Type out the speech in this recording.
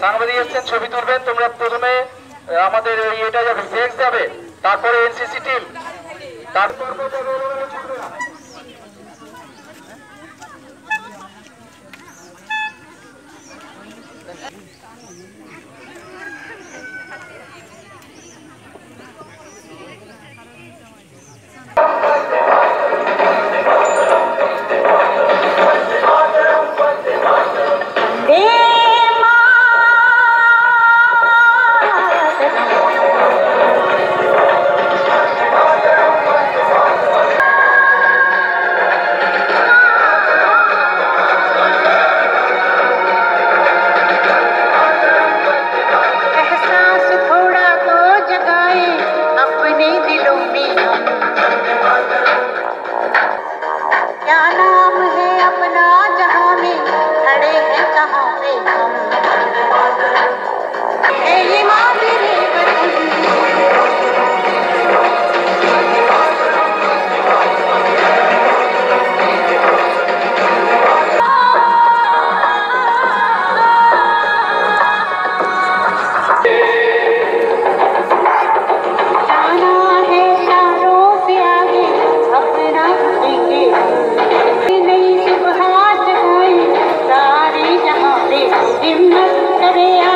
সাংবাদিক এসছেন, ছবি তুলবে তোমরা প্রথমে আমাদের এই এটা যাবে ফ্লেক্স যাবে, তারপরে এনসিসি টিম। তারপর in the